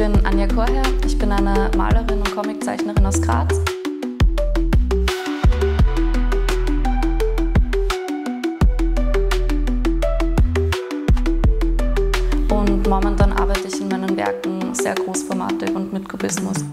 bin Anja Korher, ich bin eine Malerin und Comiczeichnerin aus Graz. Und momentan arbeite ich in meinen Werken sehr großformatig und mit Kubismus.